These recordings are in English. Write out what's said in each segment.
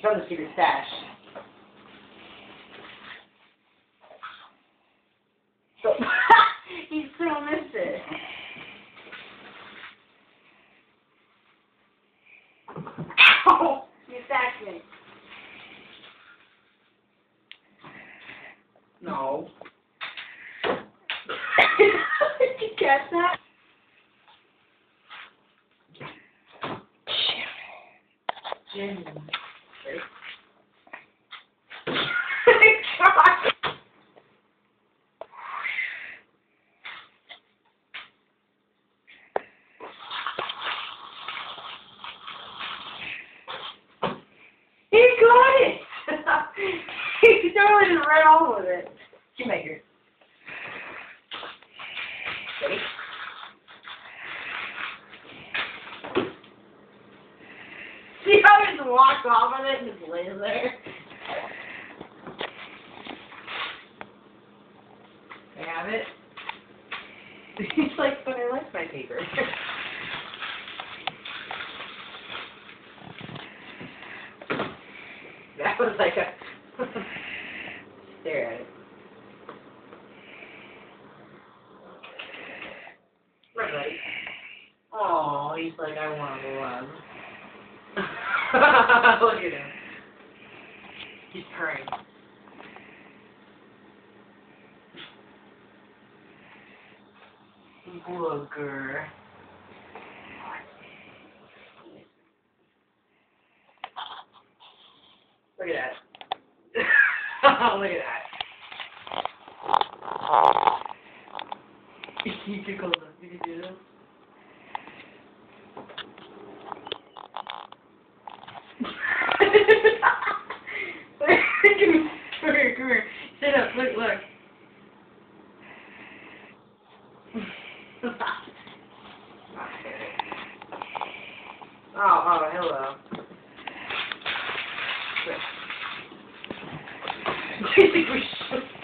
from the secret stash. So he still missed it. Ow! he attacked me. No. Did you catch that? Jimmy. He got it! he totally ran off just walked off of it and just lays there? I have it. He's like, but I like my paper. that was like a stare at it. Right. Oh, he's like, I want to love. Look at him. He's purring. Booger. Look at that. Look at that. you can close up. You can do this. Oh, oh, hello. Do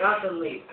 Not the leap.